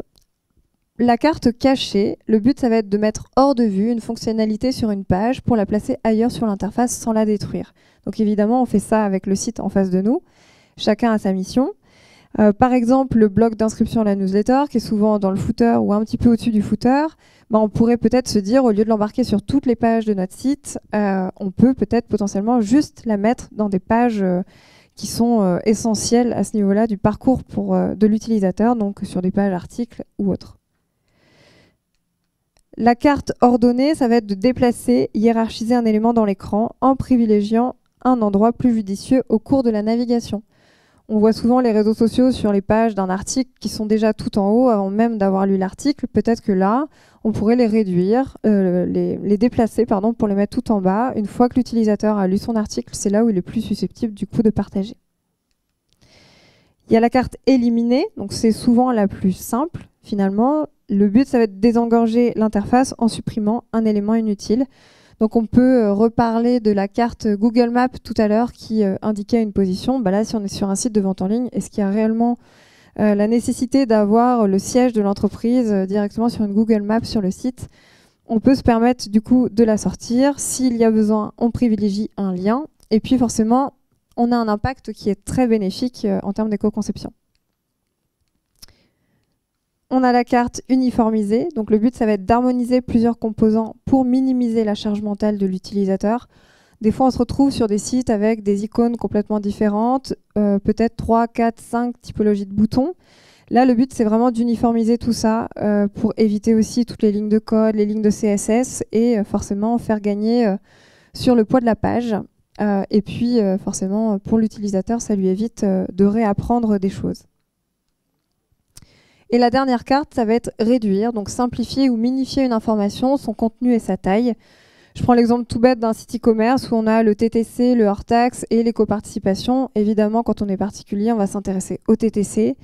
la carte cachée, le but ça va être de mettre hors de vue une fonctionnalité sur une page pour la placer ailleurs sur l'interface sans la détruire. Donc évidemment, on fait ça avec le site en face de nous. Chacun a sa mission. Euh, par exemple, le bloc d'inscription à la newsletter, qui est souvent dans le footer ou un petit peu au-dessus du footer, ben, on pourrait peut-être se dire, au lieu de l'embarquer sur toutes les pages de notre site, euh, on peut peut-être potentiellement juste la mettre dans des pages euh, qui sont essentielles à ce niveau-là du parcours de l'utilisateur, donc sur des pages articles ou autres. La carte ordonnée, ça va être de déplacer, hiérarchiser un élément dans l'écran en privilégiant un endroit plus judicieux au cours de la navigation. On voit souvent les réseaux sociaux sur les pages d'un article qui sont déjà tout en haut avant même d'avoir lu l'article. Peut-être que là, on pourrait les réduire, euh, les, déplacer pour les mettre tout en bas. Une fois que l'utilisateur a lu son article, c'est là où il est plus susceptible du coup de partager. Il y a la carte éliminée, donc c'est souvent la plus simple finalement. Le but, ça va être de désengorger l'interface en supprimant un élément inutile. Donc on peut euh, reparler de la carte Google Maps tout à l'heure qui euh, indiquait une position. Bah là, si on est sur un site de vente en ligne, est-ce qu'il y a réellement euh, la nécessité d'avoir le siège de l'entreprise directement sur une Google Maps sur le site? On peut se permettre du coup de la sortir. S'il y a besoin, on privilégie un lien. Et puis forcément, on a un impact qui est très bénéfique en termes d'éco-conception. On a la carte uniformisée. Donc le but, ça va être d'harmoniser plusieurs composants pour minimiser la charge mentale de l'utilisateur. Des fois, on se retrouve sur des sites avec des icônes complètement différentes, euh, peut-être 3, 4, 5 typologies de boutons. Là, le but, c'est vraiment d'uniformiser tout ça euh, pour éviter aussi toutes les lignes de code, les lignes de CSS et euh, forcément faire gagner sur le poids de la page. et puis, forcément, pour l'utilisateur, ça lui évite de réapprendre des choses. Et la dernière carte, ça va être réduire, donc simplifier ou minifier une information, son contenu et sa taille. Je prends l'exemple tout bête d'un site e-commerce où on a le TTC, le hors-taxe et l'éco-participation. Évidemment, quand on est particulier, on va s'intéresser au TTC.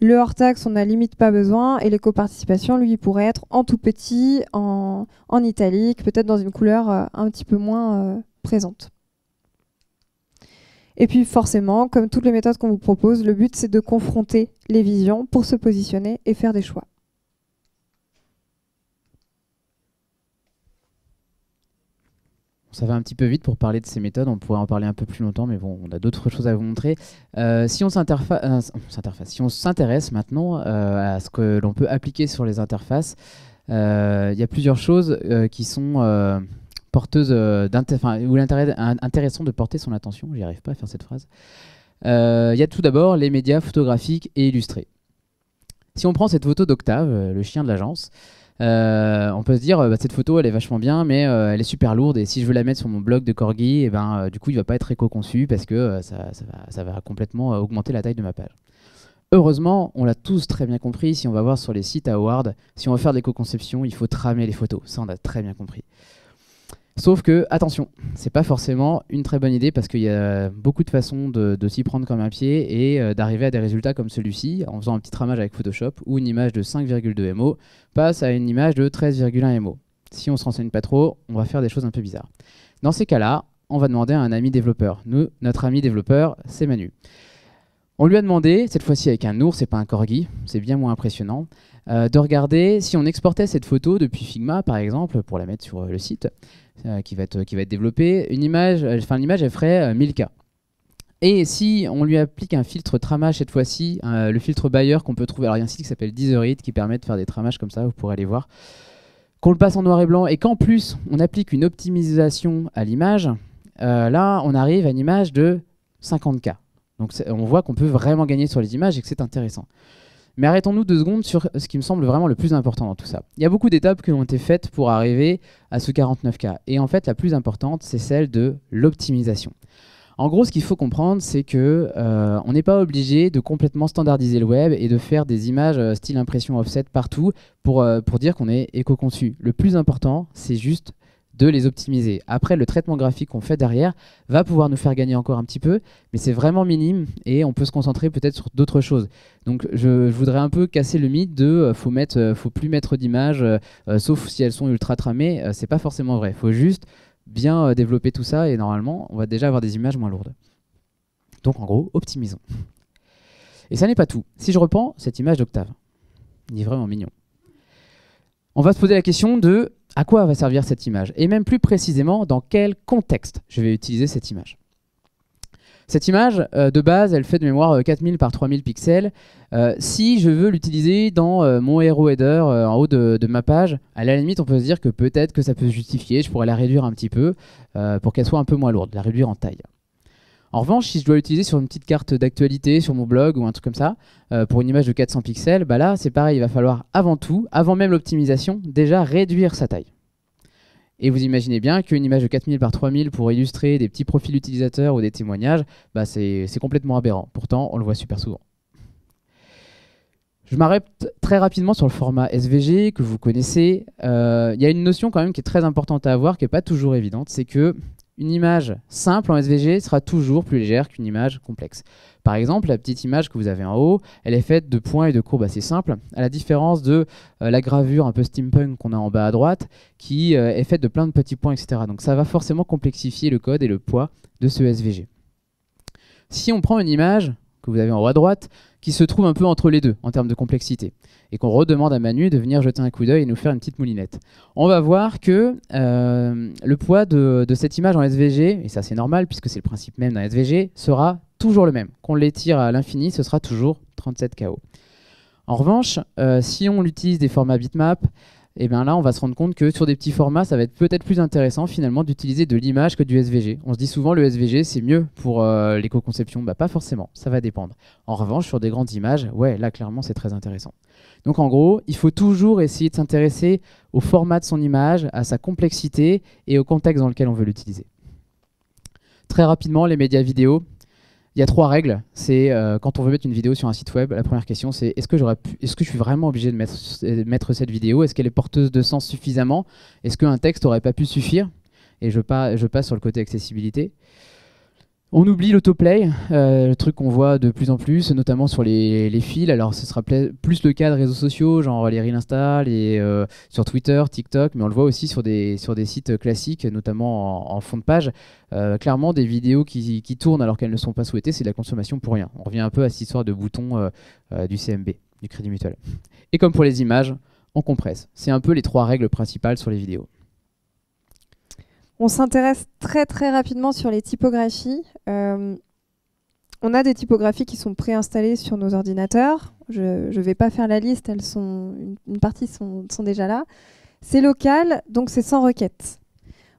Le hors-taxe, on n'a limite pas besoin. Et l'éco-participation, lui, pourrait être en tout petit, en, italique, peut-être dans une couleur euh, un petit peu moins euh, présente. Et puis forcément, comme toutes les méthodes qu'on vous propose, le but c'est de confronter les visions pour se positionner et faire des choix. Ça va un petit peu vite pour parler de ces méthodes, on pourrait en parler un peu plus longtemps, mais bon, on a d'autres choses à vous montrer. Euh, si on euh, si on s'intéresse maintenant euh, à ce que l'on peut appliquer sur les interfaces, il y a plusieurs choses qui sont porteuse euh, d'intérêt, ou intéressant de porter son attention, j'y arrive pas à faire cette phrase. Euh, il y a tout d'abord les médias photographiques et illustrés. Si on prend cette photo d'Octave, euh, le chien de l'agence, on peut se dire bah, cette photo elle est vachement bien mais elle est super lourde et si je veux la mettre sur mon blog de corgi eh ben du coup il va pas être éco-conçu parce que ça, va, ça, va, complètement augmenter la taille de ma page. Heureusement, on l'a tous très bien compris, si on va voir sur les sites Award, si on veut faire de l'éco-conception, il faut tramer les photos. Ça, on a très bien compris. Sauf que, attention, c'est pas forcément une très bonne idée parce qu'il y a beaucoup de façons de, s'y prendre comme un pied et euh, d'arriver à des résultats comme celui-ci en faisant un petit tramage avec Photoshop où une image de 5,2 MO passe à une image de 13,1 MO. Si on se renseigne pas trop, on va faire des choses un peu bizarres. Dans ces cas-là, on va demander à un ami développeur. Nous, notre ami développeur, c'est Manu. On lui a demandé, cette fois-ci avec un ours et pas un corgi, c'est bien moins impressionnant, euh, de regarder si on exportait cette photo depuis Figma, par exemple, pour la mettre sur le site qui, va être, qui va être développé. Une image, enfin, l'image, elle ferait 1000K. Et si on lui applique un filtre tramage cette fois-ci, le filtre Bayer qu'on peut trouver, alors il y a un site qui s'appelle Deezerit qui permet de faire des tramages comme ça, vous pourrez aller voir, qu'on le passe en noir et blanc et qu'en plus on applique une optimisation à l'image, euh, là on arrive à une image de 50K. Donc on voit qu'on peut vraiment gagner sur les images et que c'est intéressant. Mais arrêtons-nous deux secondes sur ce qui me semble vraiment le plus important dans tout ça. Il y a beaucoup d'étapes qui ont été faites pour arriver à ce 49K. Et en fait, la plus importante, c'est celle de l'optimisation. En gros, ce qu'il faut comprendre, c'est que euh, on n'est pas obligé de complètement standardiser le web et de faire des images euh, style impression offset partout euh, pour dire qu'on est éco-conçu. Le plus important, c'est juste de les optimiser. Après, le traitement graphique qu'on fait derrière va pouvoir nous faire gagner encore un petit peu, mais c'est vraiment minime et on peut se concentrer peut-être sur d'autres choses. Donc, je, voudrais un peu casser le mythe de faut mettre, faut plus mettre d'images, sauf si elles sont ultra tramées. c'est pas forcément vrai. Il faut juste bien euh, développer tout ça et normalement, on va déjà avoir des images moins lourdes. Donc en gros, optimisons. Et ça n'est pas tout. Si je reprends cette image d'Octave, il est vraiment mignon. On va se poser la question de à quoi va servir cette image et même plus précisément dans quel contexte je vais utiliser cette image. Cette image, euh, de base, elle fait de mémoire 4000 euh, par 3000 pixels. Euh, si je veux l'utiliser dans mon hero header en haut de, ma page, à la limite, on peut se dire que peut-être que ça peut se justifier. Je pourrais la réduire un petit peu pour qu'elle soit un peu moins lourde, la réduire en taille. En revanche, si je dois l'utiliser sur une petite carte d'actualité, sur mon blog ou un truc comme ça, pour une image de 400 pixels, bah là, c'est pareil, il va falloir avant tout, avant même l'optimisation, déjà réduire sa taille. Et vous imaginez bien qu'une image de 4000 par 3000 pour illustrer des petits profils utilisateurs ou des témoignages, bah c'est complètement aberrant. Pourtant, on le voit super souvent. Je m'arrête très rapidement sur le format SVG que vous connaissez. Euh, il y a une notion quand même qui est très importante à avoir, qui n'est pas toujours évidente, c'est que une image simple en SVG sera toujours plus légère qu'une image complexe. Par exemple, la petite image que vous avez en haut, elle est faite de points et de courbes assez simples, à la différence de euh, la gravure un peu steampunk qu'on a en bas à droite, qui euh, est faite de plein de petits points, etc. Donc ça va forcément complexifier le code et le poids de ce SVG. Si on prend une image que vous avez en haut à droite, qui se trouve un peu entre les deux en termes de complexité, et qu'on redemande à Manu de venir jeter un coup d'œil et nous faire une petite moulinette. On va voir que euh, le poids de, cette image en SVG, et ça c'est normal puisque c'est le principe même d'un SVG, sera toujours le même. Qu'on l'étire à l'infini, ce sera toujours 37 KO. En revanche, euh, si on utilise des formats bitmap, et eh bien là, on va se rendre compte que sur des petits formats, ça va être peut-être plus intéressant finalement d'utiliser de l'image que du SVG. On se dit souvent le SVG c'est mieux pour euh, l'éco-conception. Bah, pas forcément, ça va dépendre. En revanche, sur des grandes images, ouais, là clairement c'est très intéressant. Donc en gros, il faut toujours essayer de s'intéresser au format de son image, à sa complexité et au contexte dans lequel on veut l'utiliser. Très rapidement, les médias vidéo, il y a trois règles. C'est euh, quand on veut mettre une vidéo sur un site web, la première question c'est est-ce que est-ce que je suis vraiment obligé de mettre, de mettre cette vidéo? Est-ce qu'elle est porteuse de sens suffisamment? Est-ce qu'un texte aurait pas pu suffire? Et je passe sur le côté accessibilité. On oublie l'autoplay, euh, le truc qu'on voit de plus en plus, notamment sur les, fils. Alors, ce sera plus le cas de réseaux sociaux, genre les Reel Insta, euh, sur Twitter, TikTok, mais on le voit aussi sur des, sites classiques, notamment en, fond de page. Euh, clairement, des vidéos qui, tournent alors qu'elles ne sont pas souhaitées, c'est de la consommation pour rien. On revient un peu à cette histoire de bouton du CMB, du Crédit Mutuel. Et comme pour les images, on compresse. C'est un peu les trois règles principales sur les vidéos. On s'intéresse très très rapidement sur les typographies. Euh, on a des typographies qui sont préinstallées sur nos ordinateurs. Je ne vais pas faire la liste, elles sont, une, partie sont, déjà là. C'est local, donc c'est sans requête.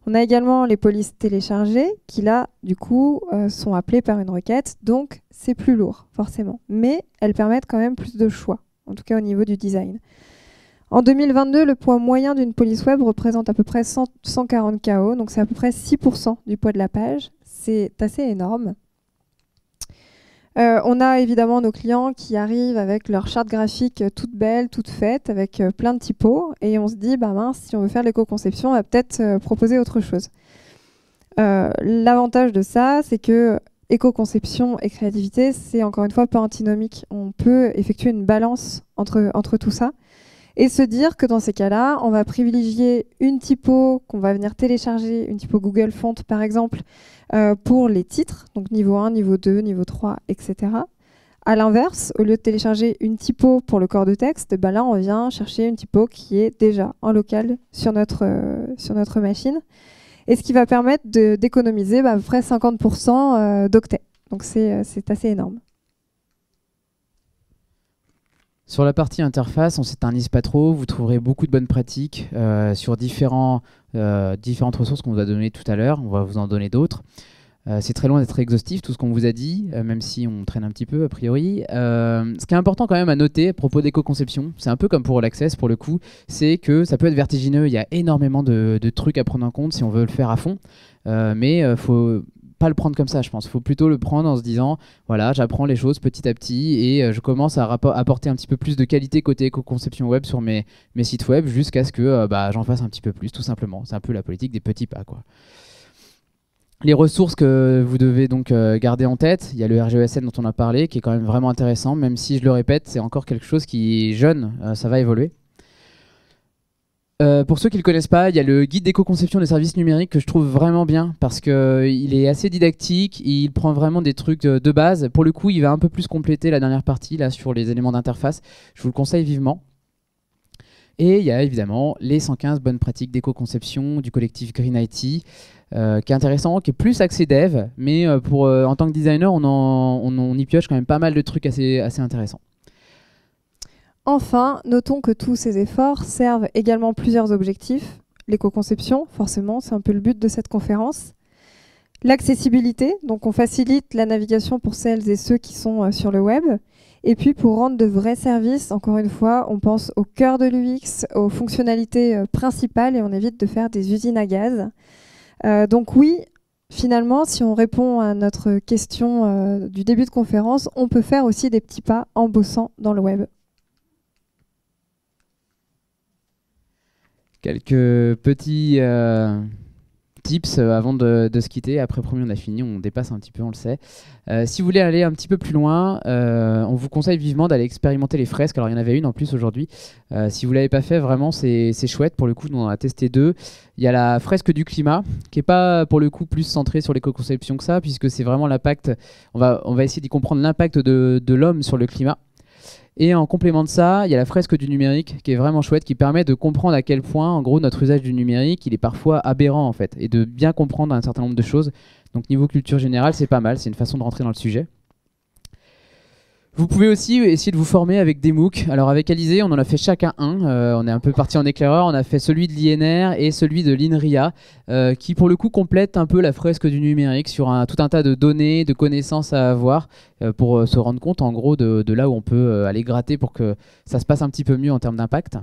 On a également les polices téléchargées qui là, du coup, euh, sont appelées par une requête, donc c'est plus lourd, forcément. Mais elles permettent quand même plus de choix, en tout cas au niveau du design. En 2022, le poids moyen d'une police web représente à peu près 140 KO, donc c'est à peu près 6% du poids de la page. C'est assez énorme. Euh, on a évidemment nos clients qui arrivent avec leur charte graphique toute belle, toute faite, avec euh, plein de typos, et on se dit, bah mince, si on veut faire l'éco-conception, on va peut-être euh, proposer autre chose. L'avantage de ça, c'est que éco-conception et créativité, c'est encore une fois pas antinomique. On peut effectuer une balance entre, entre tout ça et se dire que dans ces cas-là, on va privilégier une typo qu'on va venir télécharger, une typo Google Font par exemple, euh, pour les titres, donc niveau 1, niveau 2, niveau 3, etc. À l'inverse, au lieu de télécharger une typo pour le corps de texte, ben là on vient chercher une typo qui est déjà en local sur notre, euh, sur notre machine. Et ce qui va permettre d'économiser bah, à peu près 50% euh, d'octets. Donc c'est assez énorme. Sur la partie interface, on s'éternise pas trop. Vous trouverez beaucoup de bonnes pratiques euh, sur euh, différentes ressources qu'on vous a données tout à l'heure. On va vous en donner d'autres. Euh, c'est très loin d'être exhaustif tout ce qu'on vous a dit, même si on traîne un petit peu a priori. ce qui est important quand même à noter à propos d'éco-conception, c'est un peu comme pour l'Access pour le coup, c'est que ça peut être vertigineux. Il y a énormément de, de, trucs à prendre en compte si on veut le faire à fond. mais il faut pas le prendre comme ça, je pense. Faut plutôt le prendre en se disant, voilà, j'apprends les choses petit à petit et euh, je commence à apporter un petit peu plus de qualité côté éco-conception web sur mes, sites web jusqu'à ce que euh, bah, j'en fasse un petit peu plus, tout simplement. C'est un peu la politique des petits pas, quoi. Les ressources que vous devez donc euh, garder en tête, il y a le RGESN dont on a parlé, qui est quand même vraiment intéressant, même si je le répète, c'est encore quelque chose qui jeune, ça va évoluer. Euh, pour ceux qui ne le connaissent pas, il y a le guide d'éco-conception des services numériques que je trouve vraiment bien parce qu'il euh, est assez didactique, il prend vraiment des trucs euh, de, base. Pour le coup, il va un peu plus compléter la dernière partie là sur les éléments d'interface. Je vous le conseille vivement. Et il y a évidemment les 115 bonnes pratiques d'éco-conception du collectif Green IT, qui est intéressant, qui est plus axé dev, mais pour, en tant que designer, on, y pioche quand même pas mal de trucs assez intéressants. Enfin, notons que tous ces efforts servent également plusieurs objectifs. L'éco-conception, forcément, c'est un peu le but de cette conférence. L'accessibilité, donc on facilite la navigation pour celles et ceux qui sont euh, sur le web. Et puis pour rendre de vrais services, encore une fois, on pense au cœur de l'UX, aux fonctionnalités euh, principales et on évite de faire des usines à gaz. Euh, donc oui, finalement, si on répond à notre question du début de conférence, on peut faire aussi des petits pas en bossant dans le web. Quelques petits euh, tips euh, avant de, se quitter. Après, premier, on a fini, on dépasse un petit peu, on le sait. Euh, si vous voulez aller un petit peu plus loin, on vous conseille vivement d'aller expérimenter les fresques. Alors, il y en avait une en plus aujourd'hui. si vous ne l'avez pas fait, vraiment, c'est chouette. Pour le coup, on a testé deux. Il y a la fresque du climat, qui n'est pas, pour le coup, plus centrée sur l'éco-conception que ça, puisque c'est vraiment l'impact. On va, essayer d'y comprendre l'impact de l'homme sur le climat. Et en complément de ça, il y a la fresque du numérique qui est vraiment chouette, qui permet de comprendre à quel point, en gros, notre usage du numérique, il est parfois aberrant en fait, et de bien comprendre un certain nombre de choses. Donc niveau culture générale, c'est pas mal, c'est une façon de rentrer dans le sujet. Vous pouvez aussi essayer de vous former avec des MOOC. Alors avec Alizé, on en a fait chacun un. Euh, on est un peu parti en éclaireur. On a fait celui de l'INR et celui de l'INRIA, euh, qui pour le coup complète un peu la fresque du numérique sur un, tout un tas de données, de connaissances à avoir euh, pour se rendre compte en gros de, de là où on peut aller gratter pour que ça se passe un petit peu mieux en termes d'impact.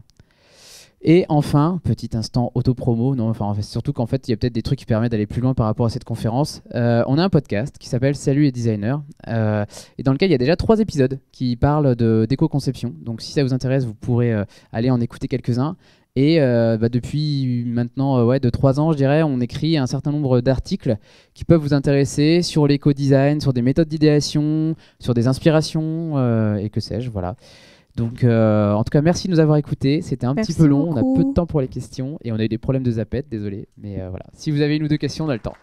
Et enfin, petit instant auto-promo, non, enfin, surtout qu'en fait, il y a peut-être des trucs qui permettent d'aller plus loin par rapport à cette conférence. Euh, on a un podcast qui s'appelle Salut les designers, euh, et dans lequel il y a déjà trois épisodes qui parlent d'éco-conception. Donc si ça vous intéresse, vous pourrez euh, aller en écouter quelques-uns. Et bah, depuis maintenant ouais, de trois ans, je dirais, on écrit un certain nombre d'articles qui peuvent vous intéresser sur l'éco-design, sur des méthodes d'idéation, sur des inspirations, et que sais-je, voilà. Donc, euh, en tout cas, merci de nous avoir écoutés. C'était un petit peu long. On a peu de temps pour les questions et on a eu des problèmes de zapette, désolé. Mais euh, voilà. Si vous avez une ou deux questions, on a le temps.